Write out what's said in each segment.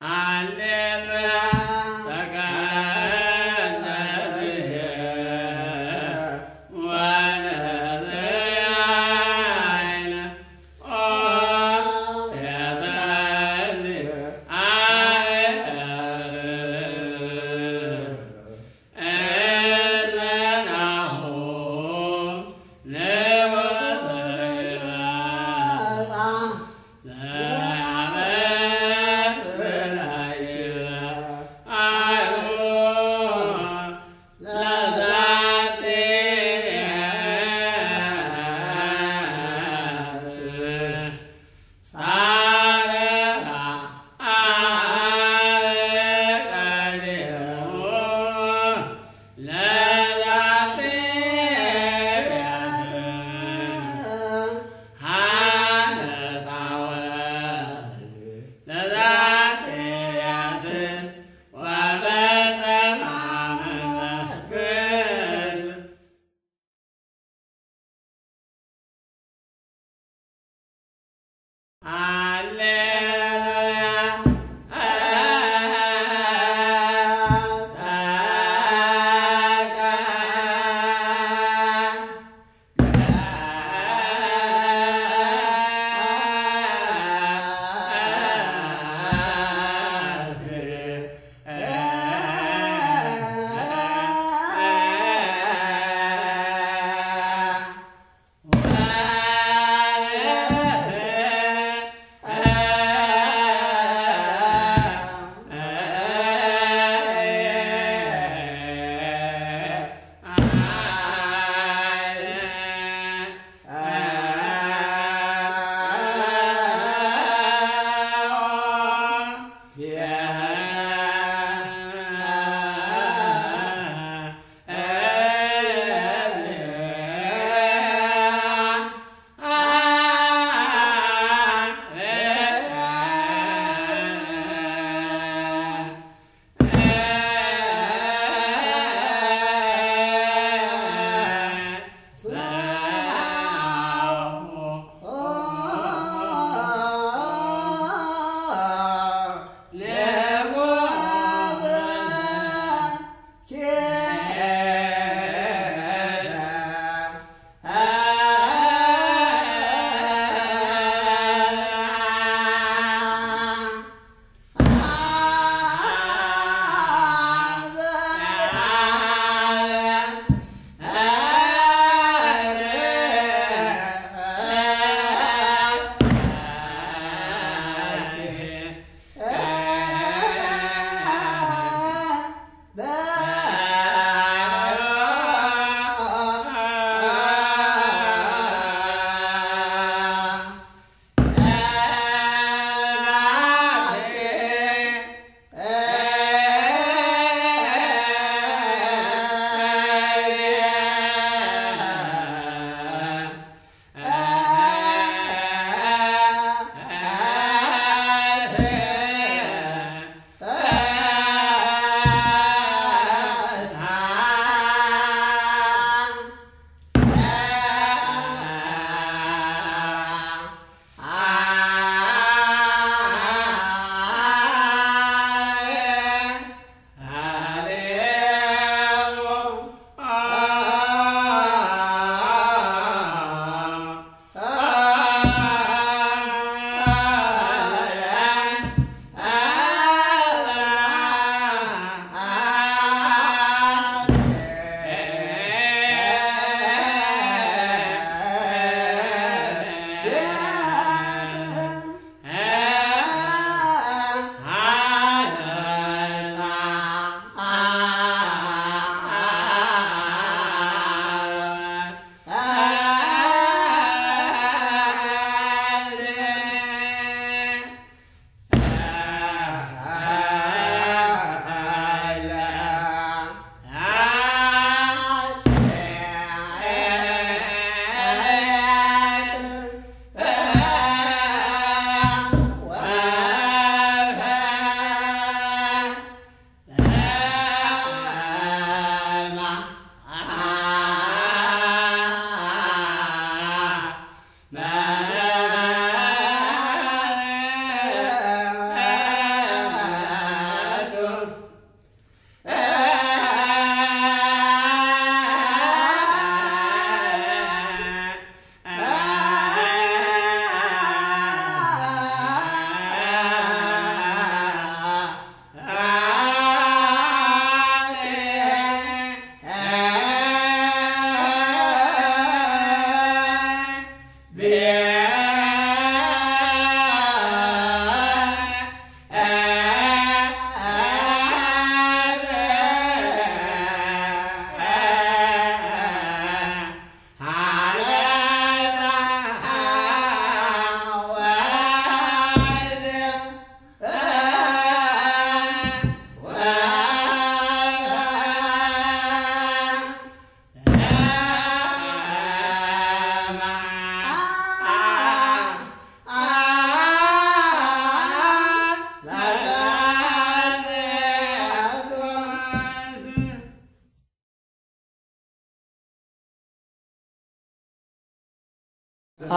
and then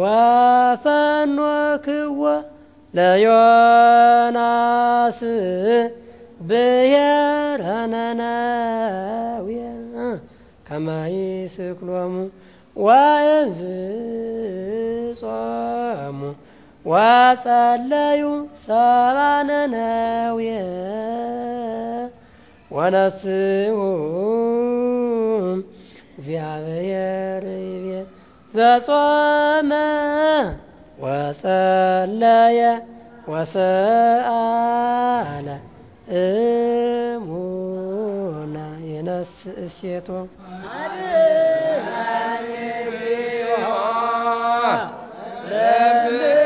ወፈኖ ክወ ለዮናስ ብሔረ ነነዌ። ከማይስክሎሙ ወእንዝጾሙ ወጸለዩ ሰባ ነነዌ ወነስኡ እግዚአብሔር ዘጾመ ወጸለየ ወሰአለ እሙና የነስእ እሴቶ ዘማርጎሎቱ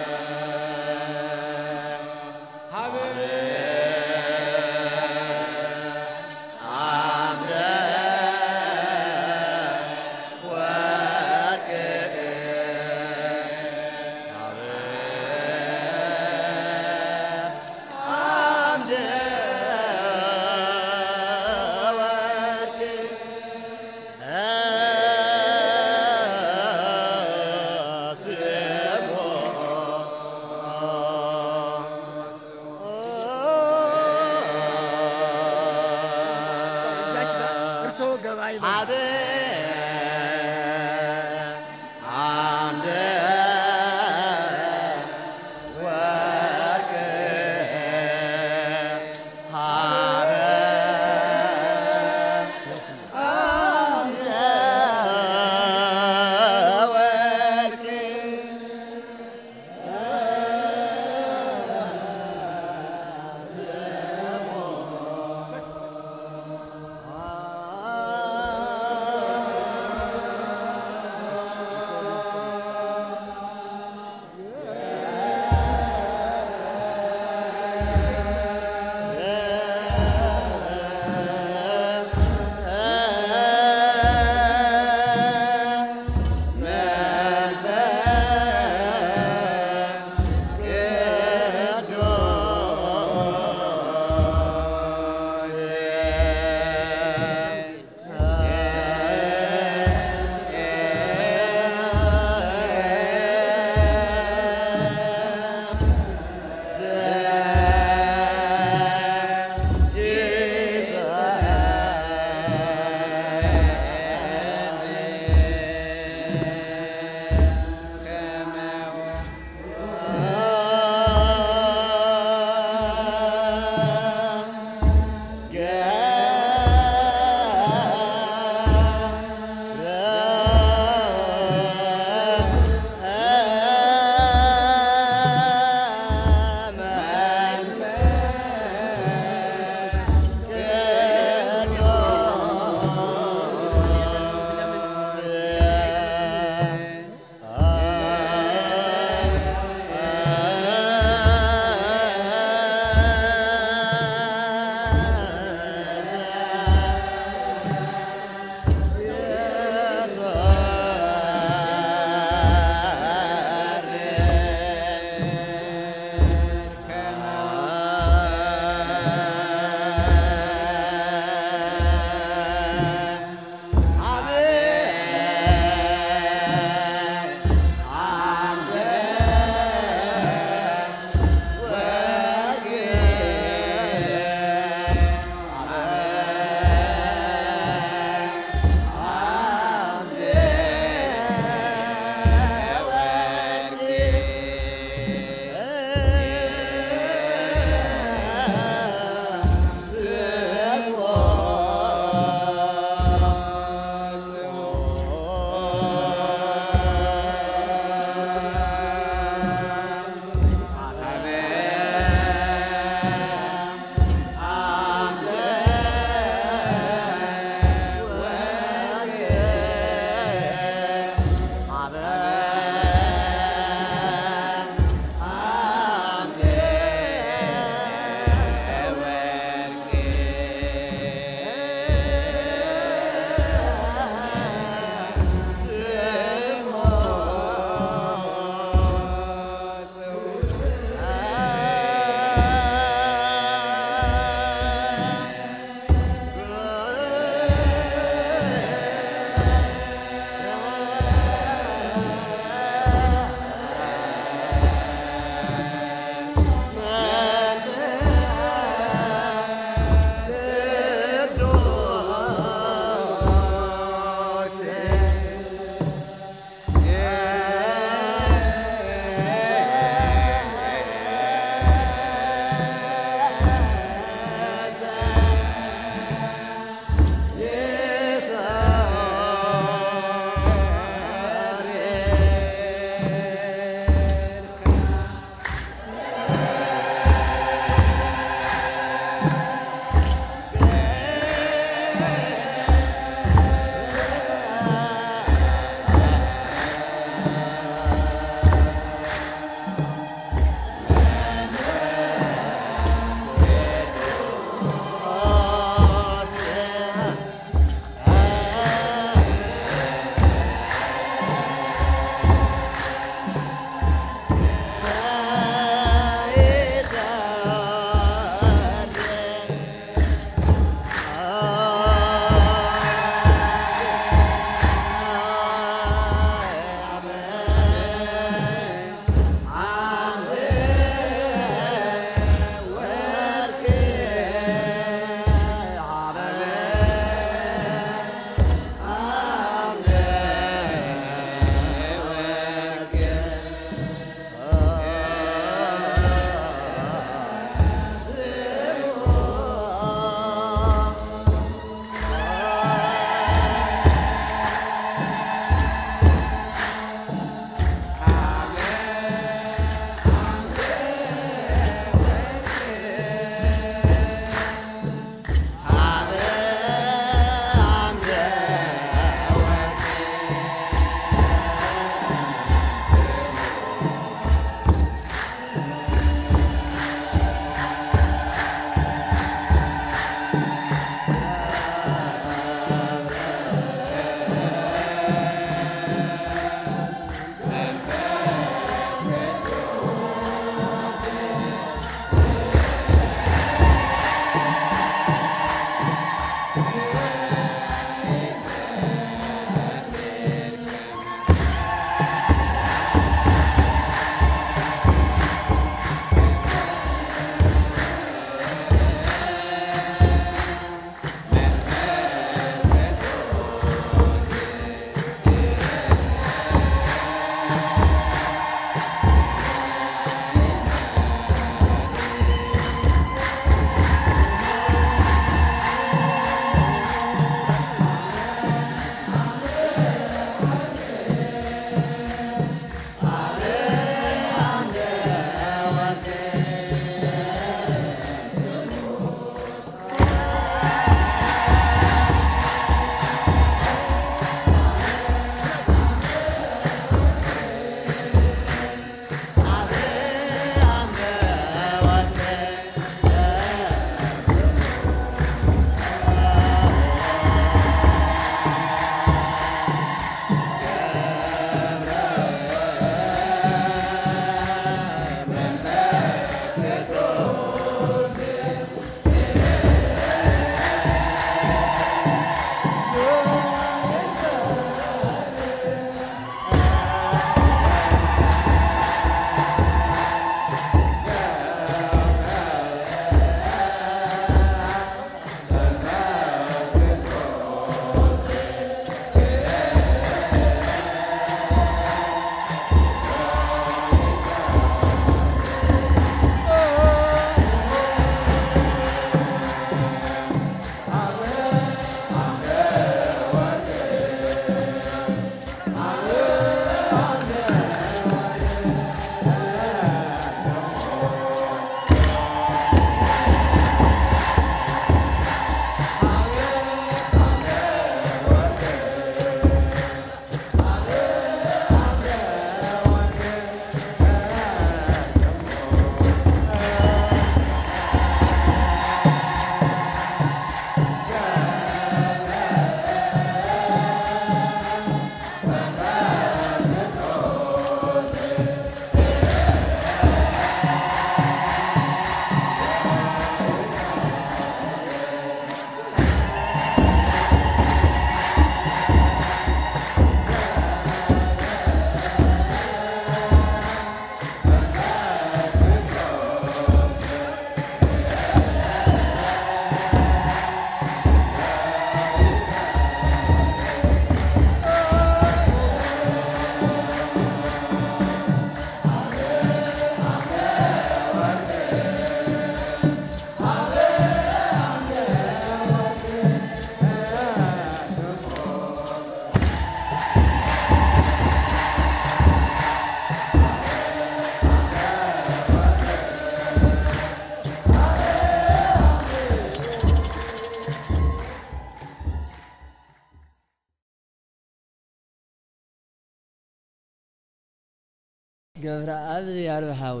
ገብረ አብ ያርብሃዊ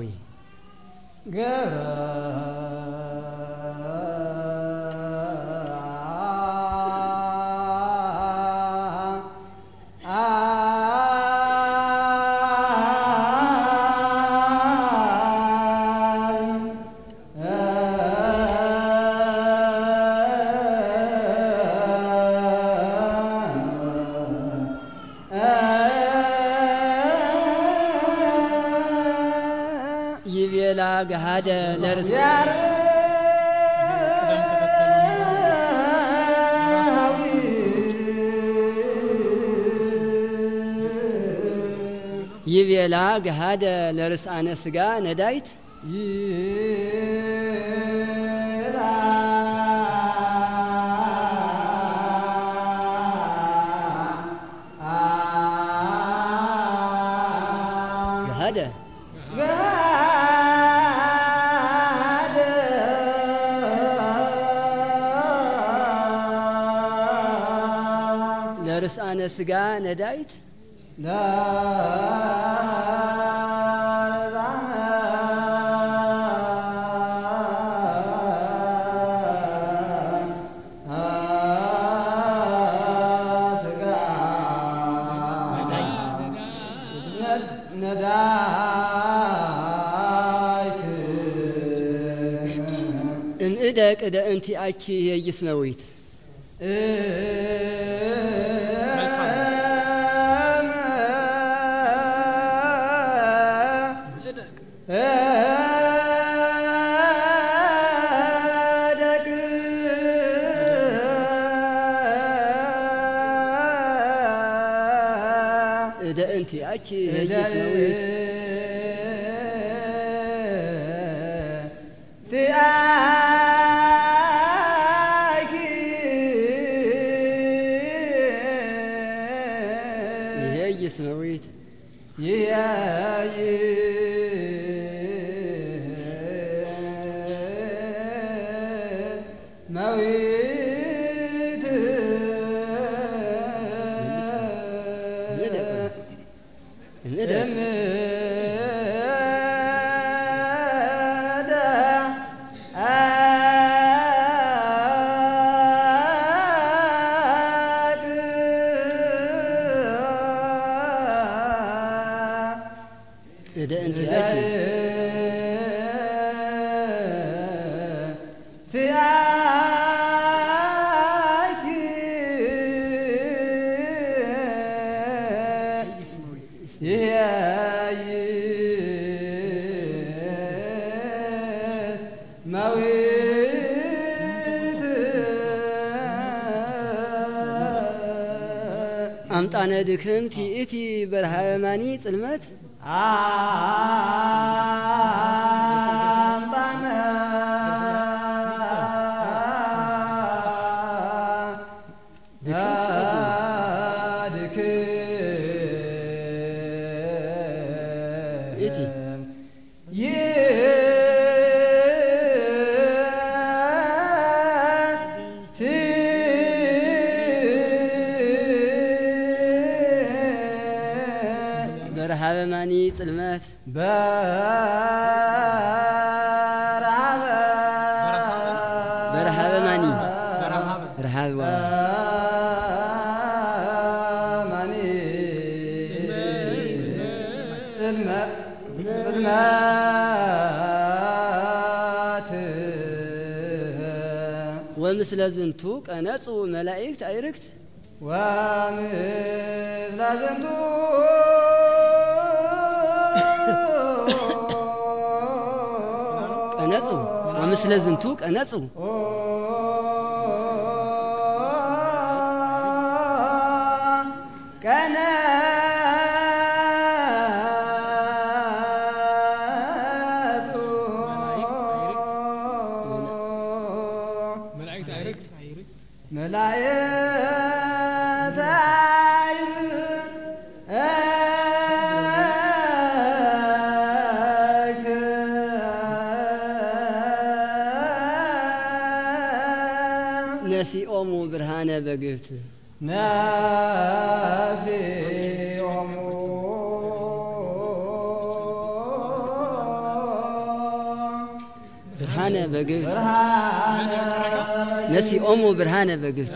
ገብረ بعد نرسل يبي لاق هذا نرس أنا سقا ندايت. ለርስአነ ስጋ ነዳይት እምእደ ቅደ እንቲ አቺ የይስመዊት አቺ የይስመዊት ድክምቲ እቲ በረሃ የማኒ ጽልመት ዝንቱ ቀነጹ መላእክት አይርክት ወምስለ ዝንቱ ቀነጹ ወምስለ ዝንቱ ቀነጹ ቀነ برهانة. بقفت نسي أمه برهانة بقفت